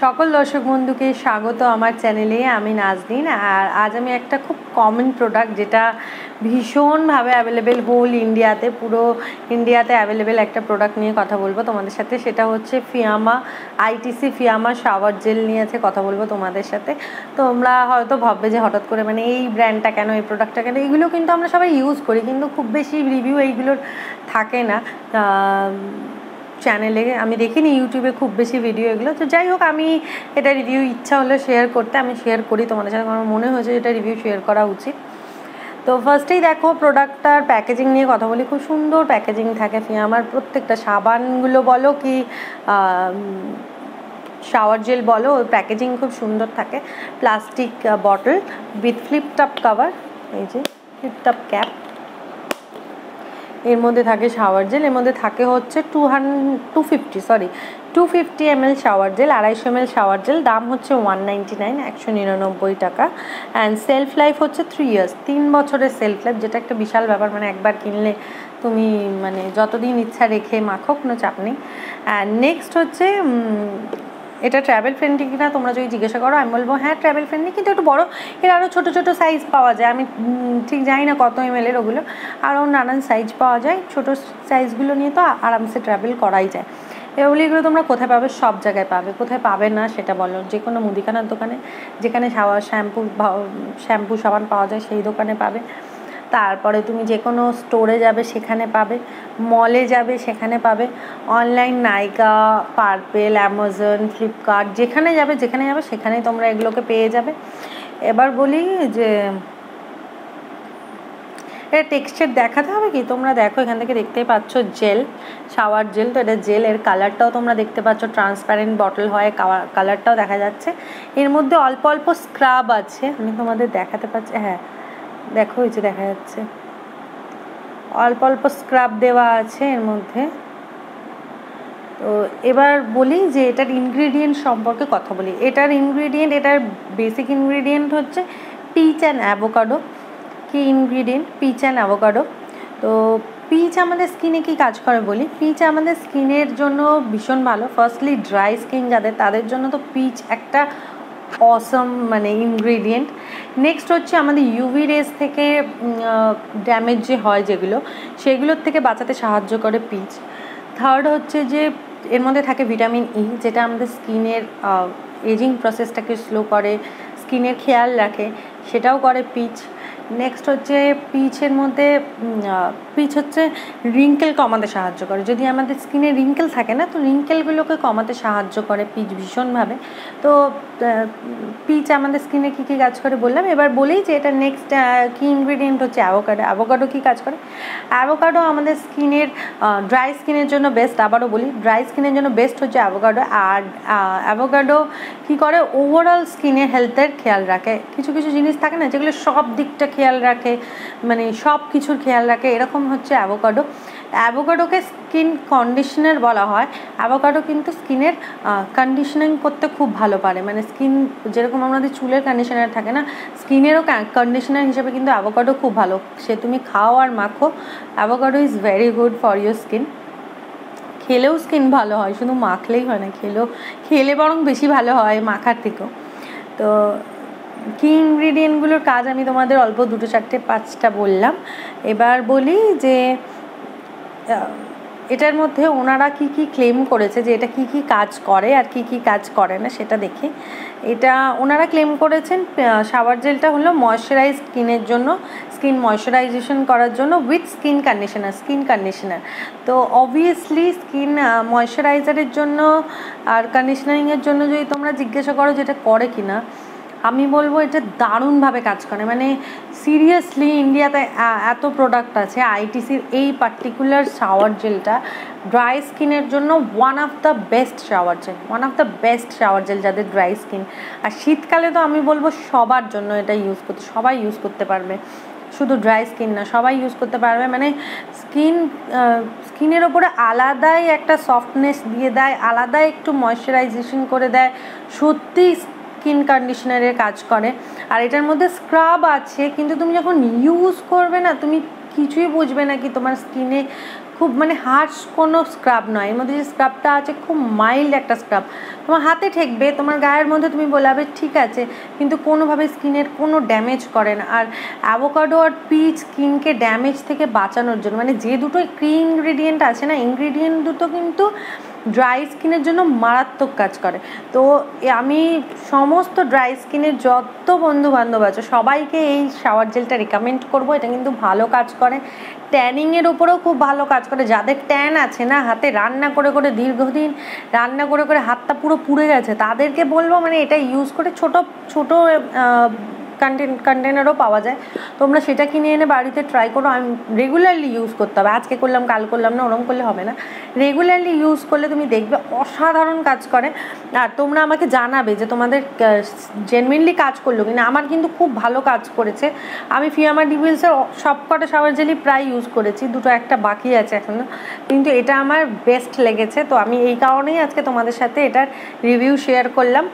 সকল দর্শক বন্ধুকে স্বাগত আমার চ্যানেলে, আমি নাজদিন আর আজ আমি একটা খুব কমন প্রোডাক্ট যেটা ভীষণভাবে অ্যাভেলেবেল হোল ইন্ডিয়াতে পুরো ইন্ডিয়াতে অ্যাভেলেবেল একটা প্রোডাক্ট নিয়ে কথা বলব তোমাদের সাথে। সেটা হচ্ছে Fiama ITC Fiama shower gel নিয়ে আছে কথা বলব তোমাদের সাথে। তোমরা হয়তো ভাববে যে হঠাৎ করে মানে এই ব্র্যান্ডটা কেন, এই প্রোডাক্টটা কেন? এইগুলো কিন্তু আমরা সবাই ইউজ করি, কিন্তু খুব বেশি রিভিউ এইগুলোর থাকে না। চ্যানেলে আমি দেখিনি ইউটিউবে খুব বেশি ভিডিও এগুলো। তো যাই হোক, আমি এটা রিভিউ ইচ্ছা হলে শেয়ার করতে, আমি শেয়ার করি তোমাদের সাথে। আমার মনে হয়েছে এটা রিভিউ শেয়ার করা উচিত। তো ফার্স্টেই দেখো প্রোডাক্টটার প্যাকেজিং নিয়ে কথা বলি। খুব সুন্দর প্যাকেজিং থাকে আমার প্রত্যেকটা সাবানগুলো বলো কি শাওয়ার জেল বলো, ওই প্যাকেজিং খুব সুন্দর থাকে। Plastic bottle with flip top cover এই যে ফ্লিপটপ ক্যাপ এর মধ্যে থাকে শাওয়ার জেল এর মধ্যে থাকে হচ্ছে টু হান two fifty sorry two fifty ML shower gel jail আড়াইশো এম এল শাওয়ার জেল দাম হচ্ছে ওয়ান নাইনটি নাইন একশো নিরানব্বই টাকা। অ্যান্ড সেলফ লাইফ হচ্ছে থ্রি ইয়ার্স তিন বছরের সেলফ লাইফ যেটা একটা বিশাল ব্যাপার মানে একবার কিনলে তুমি মানে যতদিন ইচ্ছা রেখে মাখো কোনো চাপ নেই। অ্যান্ড নেক্সট হচ্ছে এটা ট্রাভেল ফ্রেন্ডলি কিনা তোমরা যদি জিজ্ঞাসা করো, আমি বলব হ্যাঁ ট্রাভেল ফ্রেন্ডলি কিন্তু একটু বড়ো। এর আরও ছোটো ছোটো সাইজ পাওয়া যায়। আমি ঠিক জানি না কত এম এলের ওগুলো। আরও নানান সাইজ পাওয়া যায়। ছোটো সাইজগুলো নিয়ে তো আরামসে ট্রাভেল করাই যায়। এগুলো তোমরা কোথায় পাবে? সব জায়গায় পাবে। কোথায় পাবে না সেটা বলো। যে কোনো মুদিখানার দোকানে। যেখানে শ্যাম্পু শ্যাম্পু সাবান পাওয়া যায়, সেই দোকানে পাবে। তারপরে তুমি যে কোনো স্টোরে যাবে, সেখানে পাবে। মলে যাবে, সেখানে পাবে। অনলাইন নাইকা পার্পেল অ্যামাজন ফ্লিপকার্ট যেখানে যাবে যেখানে যাবে, সেখানেই তোমরা এগুলোকে পেয়ে যাবে। এবার বলি যে, এটা টেক্সচার দেখাতে হবে কি? তোমরা দেখো, এখান থেকে দেখতেই পাচ্ছ জেল শাওয়ার জেল তো এটা জেল এর কালারটাও তোমরা দেখতে পাচ্ছ। ট্রান্সপ্যারেন্ট বটল হয় কালারটাও দেখা যাচ্ছে। এর মধ্যে অল্প অল্প স্ক্রাব আছে। আমি তোমাদের দেখাতে পাচ্ছি হ্যাঁ। দেখো, এই যে দেখা যাচ্ছে। অল্প অল্প স্ক্রাব দেওয়া আছে এর মধ্যে। তো এবার বলি যে এটার ইনগ্রিডিয়েন্ট সম্পর্কে কথা বলি। এটার ইনগ্রিডিয়েন্ট এটার বেসিক ইনগ্রিডিয়েন্ট হচ্ছে পিচ অ্যান্ড অ্যাভোকাডো কি ইনগ্রিডিয়েন্ট পিচ অ্যান্ড অ্যাভোকাডো তো পিচ আমাদের স্কিনে কি কাজ করে বলি? পিচ আমাদের স্কিনের জন্য ভীষণ ভালো। ফার্স্টলি ড্রাই স্কিন যাদের, তাদের জন্য তো পিচ একটা অসম মানে ইনগ্রিডিয়েন্ট নেক্সট হচ্ছে আমাদের ইউভি রেস থেকে ড্যামেজ যে হয় যেগুলো, সেগুলোর থেকে বাঁচাতে সাহায্য করে পিচ থার্ড হচ্ছে যে, এর মধ্যে থাকে ভিটামিন ই যেটা আমাদের স্কিনের এজিং প্রসেসটাকে স্লো করে, স্কিনের খেয়াল রাখে, সেটাও করে পিচ নেক্সট হচ্ছে পিচের মধ্যে পিচ হচ্ছে রিঙ্কেল কমাতে সাহায্য করে। যদি আমাদের স্কিনে রিঙ্কেল থাকে না, তো রিঙ্কেলগুলোকে কমাতে সাহায্য করে পিচ ভীষণভাবে। তো পিচ আমাদের স্কিনে কী কী কাজ করে বললাম? এবার বলি যে এটা নেক্সট কী ইনগ্রিডিয়েন্ট হচ্ছে? অ্যাভোকাডো অ্যাভোকাডো কী কাজ করে? অ্যাভোকাডো আমাদের স্কিনের ড্রাই স্কিনের জন্য বেস্ট আবারও বলি ড্রাই স্কিনের জন্য বেস্ট হচ্ছে অ্যাভোকাডো আর অ্যাভোকাডো কী করে? ওভারঅল স্কিনের হেলথের খেয়াল রাখে। কিছু কিছু জিনিস থাকে না, যেগুলো সব দিকটা খেয়াল রাখে মানে সব কিছুর খেয়াল রাখে, এরকম হচ্ছে অ্যাভোকাডো অ্যাভোকাডোকে স্কিন কন্ডিশনার বলা হয়। অ্যাভোকাডো কিন্তু স্কিনের কন্ডিশনিং করতে খুব ভালো পারে। মানে স্কিন যেরকম আমাদের চুলের কন্ডিশনার থাকে না, স্কিনেরও কন্ডিশনার হিসেবে কিন্তু অ্যাভোকাডো খুব ভালো। সে তুমি খাও আর মাখো। Avocado is very good for your skin খেলেও স্কিন ভালো হয়। শুধু মাখলেই হয় না, খেলেও, খেলে বরং বেশি ভালো হয় মাখার থেকেও। তো কী ইনগ্রিডিয়েন্টগুলোর কাজ আমি তোমাদের অল্প দুটো চারটে, পাঁচটা বললাম। এবার বলি যে এটার মধ্যে ওনারা কি কি ক্লেম করেছে, যে এটা কি কি কাজ করে আর কি কি কাজ করে না, সেটা দেখি। এটা ওনারা ক্লেম করেছেন শাওয়ার জেলটা হলো ময়শ্চারাইজ স্কিনের জন্য, স্কিন ময়শ্চারাইজেশন করার জন্য with skin conditioner skin conditioner তো অবভিয়াসলি স্কিন ময়শ্চারাইজারের জন্য আর কন্ডিশনারিংয়ের জন্য যদি তোমরা জিজ্ঞাসা করো যেটা করে কি না আমি বলব এটা দারুণভাবে কাজ করে। মানে সিরিয়াসলি ইন্ডিয়াতে এত প্রোডাক্ট আছে আইটিসির এই পার্টিকুলার শাওয়ার জেলটা ড্রাই স্কিনের জন্য one of the best shower gel one of the best shower gel যাদের ড্রাই স্কিন আর শীতকালে তো আমি বলব সবার জন্য এটা ইউজ করতে, সবাই ইউজ করতে পারবে। শুধু ড্রাই স্কিন না, সবাই ইউজ করতে পারবে। মানে স্কিন স্কিনের ওপরে আলাদাই একটা সফটনেস দিয়ে দেয়, আলাদাই একটু ময়শ্চারাইজেশন করে দেয়। সত্যি স্কিন কন্ডিশনারের কাজ করে। আর এটার মধ্যে স্ক্রাব আছে, কিন্তু তুমি যখন ইউজ করবে না, তুমি কিছুই বুঝবে না কি তোমার স্কিনে খুব মানে হার্শ কোনো স্ক্রাব নয়। এর মধ্যে যে স্ক্রাবটা আছে, খুব মাইল্ড একটা স্ক্রাব তোমার হাতে ঠেকবে, তোমার গায়ের মধ্যে তুমি বলাবে, ঠিক আছে। কিন্তু কোনোভাবে স্কিনের কোনো ড্যামেজ করে না। আর অ্যাভোকাডো আর পিচ স্কিনকে ড্যামেজ থেকে বাঁচানোর জন্য মানে যে দুটো ক্রি ইনগ্রিডিয়েন্ট আছে না ইনগ্রিডিয়েন্ট দুটো কিন্তু ড্রাই স্কিনের জন্য মারাত্মক কাজ করে। তো আমি সমস্ত ড্রাই স্কিনের যত বন্ধু বান্ধব আছে, সবাইকে এই শাওয়ার জেলটা রেকমেন্ড করব। এটা কিন্তু ভালো কাজ করে। ট্যানিংয়ের ওপরেও খুব ভালো কাজ করে। যাদের ট্যান আছে না, হাতে রান্না করে করে দীর্ঘদিন রান্না করে করে হাতটা পুরো পুড়ে গেছে, তাদেরকে বলব মানে এটা ইউজ করে ছোট ছোট কন্টেনারও পাওয়া যায়। তোমরা সেটা কিনে এনে বাড়িতে ট্রাই করো। আমি রেগুলারলি ইউজ করতে হবে। আজকে করলাম, কাল করলাম না, ওরম করলে হবে না। রেগুলারলি ইউজ করলে তুমি দেখবে অসাধারণ কাজ করে। আর তোমরা আমাকে জানাবে যে তোমাদের জেনুইনলি কাজ করল কিনা। আমার কিন্তু খুব ভালো কাজ করেছে। আমি ফিয়ামা ডিভিলসের সব কটা শাওয়ার জেলি প্রায় ইউজ করেছি। দুটো একটা বাকি আছে এখনও কিন্তু এটা আমার বেস্ট লেগেছে। তো আমি এই কারণেই আজকে তোমাদের সাথে এটার রিভিউ শেয়ার করলাম।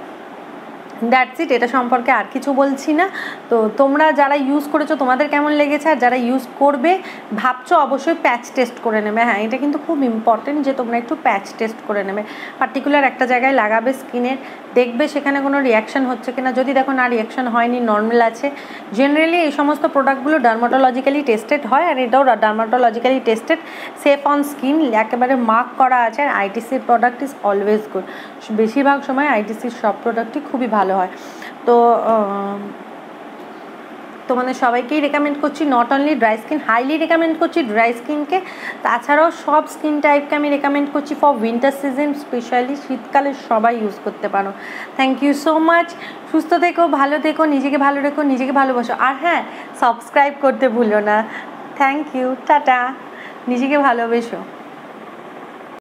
দ্যাটস ইট এটা সম্পর্কে আর কিছু বলছি না। তো তোমরা যারা ইউজ করেছ, তোমাদের কেমন লেগেছে? আর যারা ইউজ করবে, ভাবছ অবশ্যই প্যাচ টেস্ট করে নেবে। হ্যাঁ এটা কিন্তু খুব ইম্পর্টেন্ট যে তোমরা একটু প্যাচ টেস্ট করে নেবে। পার্টিকুলার একটা জায়গায় লাগাবে স্কিনের দেখবে সেখানে কোনো রিয়াকশান হচ্ছে কিনা। যদি দেখো না রিয়াকশান হয়নি নর্মাল আছে। জেনারেলি এই সমস্ত প্রোডাক্টগুলো ডার্মাটোলজিক্যালি টেস্টেড হয় আর এটাও dermatologically tested safe on skin একেবারে মার্ক করা আছে আর আইটিসির প্রোডাক্ট ইজ অলওয়েজ গুড বেশিরভাগ সময় আইটিসির সব প্রোডাক্টই খুবই ভালো হয়। তো তোমাদের সবাইকেই রেকমেন্ড করছি। Not only dry skin highly recommend করছি ড্রাই স্কিনকে তাছাড়াও সব স্কিন টাইপকে আমি রেকমেন্ড করছি ফর উইন্টার সিজন স্পেশালি শীতকালে সবাই ইউজ করতে পারো। থ্যাংক ইউ সো মাচ সুস্থ থেকো, ভালো থেকো, নিজেকে ভালো রেখো, নিজেকে ভালোবাসো। আর হ্যাঁ সাবস্ক্রাইব করতে ভুলো না। Thank you tata. নিজেকে ভালোবেসো।